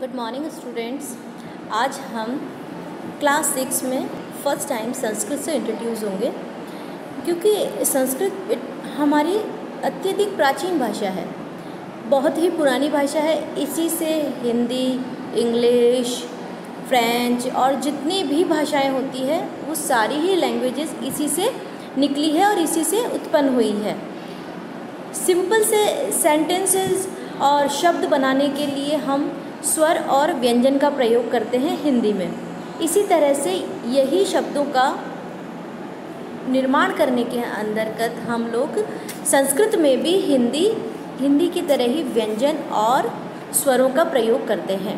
Good morning students आज हम class six में फ़र्स्ट टाइम संस्कृत से इंट्रोड्यूस होंगे, क्योंकि संस्कृत हमारी अत्यधिक प्राचीन भाषा है। बहुत ही पुरानी भाषा है। इसी से हिंदी, इंग्लिश, फ्रेंच और जितनी भी भाषाएँ होती है, वो सारी ही लैंग्वेजेस इसी से निकली है और इसी से उत्पन्न हुई है। सिंपल से सेंटेंसेस और शब्द बनाने के लिए हम स्वर और व्यंजन का प्रयोग करते हैं हिंदी में। इसी तरह से यही शब्दों का निर्माण करने के अंतर्गत हम लोग संस्कृत में भी हिंदी हिंदी की तरह ही व्यंजन और स्वरों का प्रयोग करते हैं।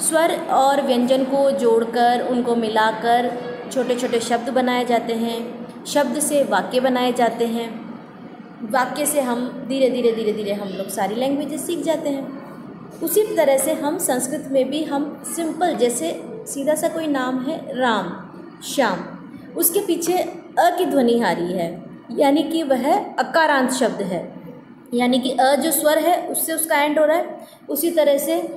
स्वर और व्यंजन को जोड़कर, उनको मिलाकर छोटे छोटे शब्द बनाए जाते हैं, शब्द से वाक्य बनाए जाते हैं। वाक्य से हम धीरे धीरे धीरे धीरे हम लोग सारी लैंग्वेजेस सीख जाते हैं। उसी तरह से हम संस्कृत में भी हम सिंपल जैसे सीधा सा कोई नाम है, राम, श्याम। उसके पीछे अ की ध्वनि आ रही है, यानी कि वह अकारांत शब्द है। यानी कि अ जो स्वर है, उससे उसका एंड हो रहा है। उसी तरह से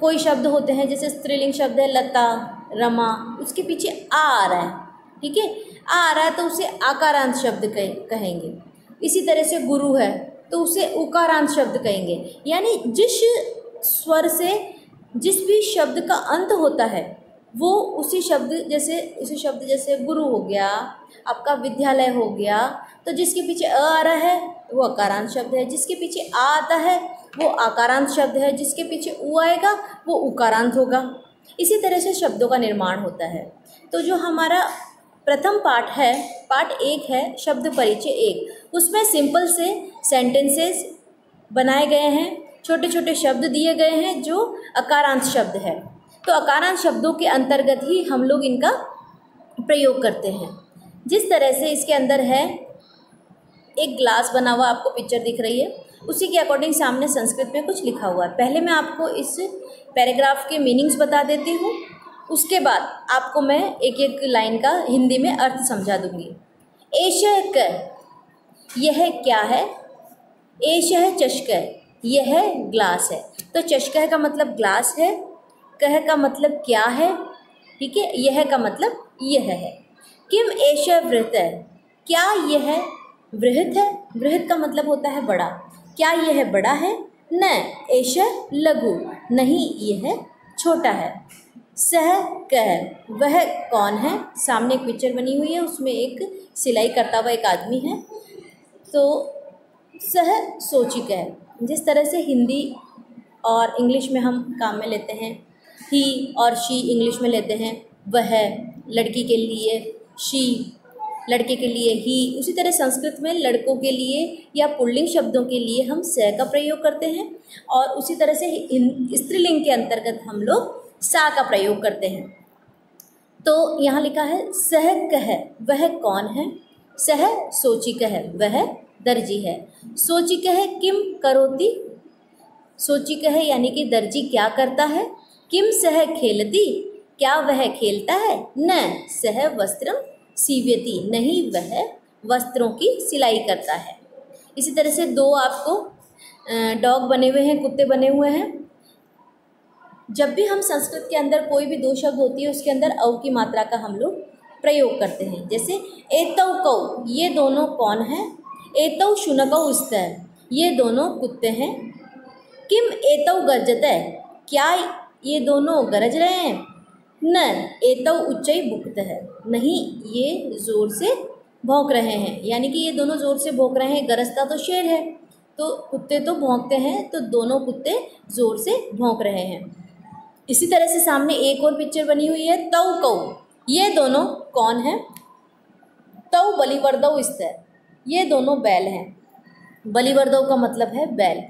कोई शब्द होते हैं, जैसे स्त्रीलिंग शब्द है, लता, रमा, उसके पीछे आ आ रहा है, ठीक है? आ आ रहा है तो उसे आकारांत शब्द कहे- कहेंगे। इसी तरह से गुरु है तो उसे उकारांत शब्द कहेंगे। यानी जिस स्वर से जिस भी शब्द का अंत होता है, वो उसी शब्द जैसे, उसी शब्द जैसे गुरु हो गया, आपका विद्यालय हो गया तो जिसके पीछे अ आ रहा है, वो अकारांत शब्द है। जिसके पीछे आ आता है, वो आकारांत शब्द है। जिसके पीछे उ आएगा, वो उकारांत होगा। इसी तरह से शब्दों का निर्माण होता है। तो जो हमारा प्रथम पाठ है, पाठ एक है, शब्द परिचय एक, उसमें सिंपल से सेंटेंसेस बनाए गए हैं। छोटे छोटे शब्द दिए गए हैं जो अकारांत शब्द है। तो अकारांत शब्दों के अंतर्गत ही हम लोग इनका प्रयोग करते हैं। जिस तरह से इसके अंदर है, एक ग्लास बना हुआ आपको पिक्चर दिख रही है, उसी के अकॉर्डिंग सामने संस्कृत में कुछ लिखा हुआ है। पहले मैं आपको इस पैराग्राफ के मीनिंग्स बता देती हूँ, उसके बाद आपको मैं एक एक लाइन का हिंदी में अर्थ समझा दूँगी। एश यह क्या है? एश चष्क यह ग्लास है। तो चशकह का मतलब ग्लास है, कह का मतलब क्या है? ठीक है, यह का मतलब यह है। किम एश वृत है? क्या यह वृहत है? वृहत का मतलब होता है बड़ा। क्या यह बड़ा है? न एश लघु। नहीं, यह छोटा है। सह कह, वह कौन है? सामने एक पिक्चर बनी हुई है, उसमें एक सिलाई करता हुआ एक आदमी है। तो सह सोची कह। जिस तरह से हिंदी और इंग्लिश में हम काम में लेते हैं ही और शी इंग्लिश में लेते हैं, वह लड़की के लिए शी लड़के के लिए ही उसी तरह संस्कृत में लड़कों के लिए या पुल्लिंग शब्दों के लिए हम स का प्रयोग करते हैं और उसी तरह से स्त्रीलिंग के अंतर्गत हम लोग सा का प्रयोग करते हैं। तो यहाँ लिखा है, सह कह, वह कौन है? सह सोची कह, वह दर्जी है। सोची कह, किम करोती? सोची कह, यानी कि दर्जी क्या करता है? किम सह खेलती? क्या वह खेलता है? न, सह वस्त्रम सीव्यति नहीं वह वस्त्रों की सिलाई करता है। इसी तरह से दो आपको डॉग बने हुए हैं, कुत्ते बने हुए हैं। जब भी हम संस्कृत के अंदर कोई भी दो शब्द होती है, उसके अंदर अव की मात्रा का हम लोग प्रयोग करते हैं। जैसे एतव कौ, ये दोनों कौन है? एतव शुनकौ स्तर ये दोनों कुत्ते हैं। किम एतव गर्जत? क्या ये दोनों गरज रहे हैं? न एतव उच्चई बुकत है। नहीं, ये ज़ोर से भौंक रहे हैं। यानी कि ये दोनों ज़ोर से भौंक रहे हैं, गरजता तो शेर है। तो कुत्ते तो भौंकते हैं तो दोनों कुत्ते ज़ोर से भौंक रहे हैं। इसी तरह से सामने एक और पिक्चर बनी हुई है तव कौ। ये दोनों कौन है? तव बलिवर्दव स्तर ये दोनों बैल हैं। बलिवर्दव का मतलब है बैल।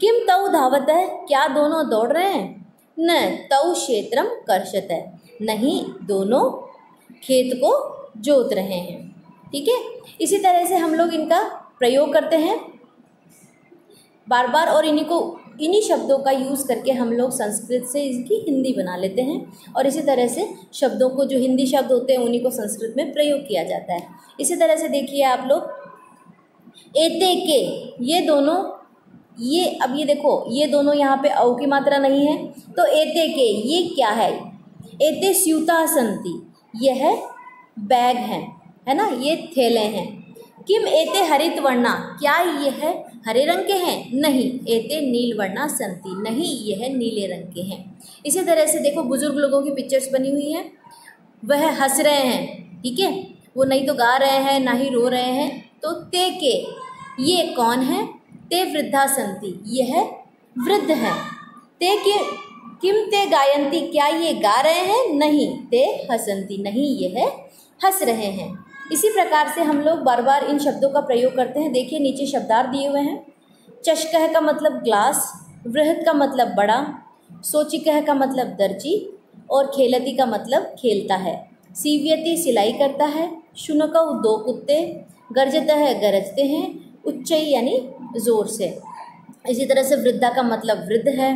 किम तव धावत है? क्या दोनों दौड़ रहे हैं? न तव क्षेत्रम कर्षत है। नहीं, दोनों खेत को जोत रहे हैं। ठीक है? इसी तरह से हम लोग इनका प्रयोग करते हैं। बार बार और इन्हीं को, इन्हीं शब्दों का यूज़ करके हम लोग संस्कृत से इसकी हिंदी बना लेते हैं। और इसी तरह से शब्दों को जो हिंदी शब्द होते हैं, उन्हीं को संस्कृत में प्रयोग किया जाता है। इसी तरह से देखिए आप लोग एते के। ये दोनों, ये, अब ये देखो, ये दोनों यहाँ पे औ की मात्रा नहीं है। तो एते के, ये क्या है? एते स्यूता संति यह बैग है है ना? ये थैले हैं। किम एते हरित वर्णा? क्या यह हरे रंग के हैं? नहीं, एते नील वर्णा संति। नहीं, यह नीले रंग के हैं। इसी तरह से देखो, बुज़ुर्ग लोगों की पिक्चर्स बनी हुई हैं। वह हंस रहे हैं, ठीक है? वो नहीं तो गा रहे हैं, ना ही रो रहे हैं। तो ते के, ये कौन है? ते वृद्धा संति यह वृद्ध है। ते के, किम ते गायंती, क्या ये गा रहे हैं? नहीं, ते हसंती, नहीं, यह हंस रहे हैं। इसी प्रकार से हम लोग बार बार इन शब्दों का प्रयोग करते हैं। देखिए, नीचे शब्दार्थ दिए हुए हैं। चशकह का मतलब ग्लास वृहद का मतलब बड़ा, सोचिकह का मतलब दर्जी, और खेलती का मतलब खेलता है। सीवियती सिलाई करता है, शुनकऊ दो कुत्ते गरजत है, गरजते हैं उच्चई यानी ज़ोर से। इसी तरह से वृद्धा का मतलब वृद्ध है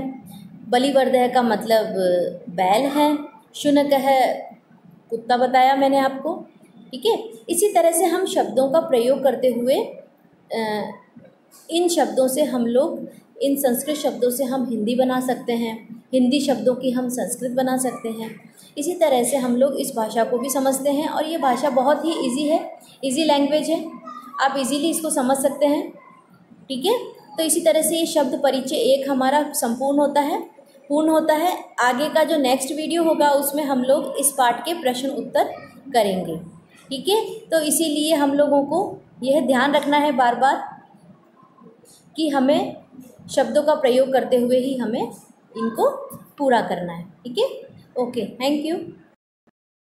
बलिवर्दह का मतलब बैल है, शुनक है, कुत्ता बताया मैंने आपको, ठीक है? इसी तरह से हम शब्दों का प्रयोग करते हुए इन शब्दों से हम लोग, इन संस्कृत शब्दों से हम हिंदी बना सकते हैं। हिंदी शब्दों की हम संस्कृत बना सकते हैं। इसी तरह से हम लोग इस भाषा को भी समझते हैं और ये भाषा बहुत ही इजी है इजी लैंग्वेज है। आप इजीली इसको समझ सकते हैं। ठीक है? तो इसी तरह से ये शब्द परिचय एक हमारा संपूर्ण होता है, पूर्ण होता है। आगे का जो नेक्स्ट वीडियो होगा, उसमें हम लोग इस पाठ के प्रश्न उत्तर करेंगे। ठीक है? तो इसीलिए हम लोगों को यह ध्यान रखना है बार बार कि हमें शब्दों का प्रयोग करते हुए ही हमें इनको पूरा करना है ठीक है? Okay thank you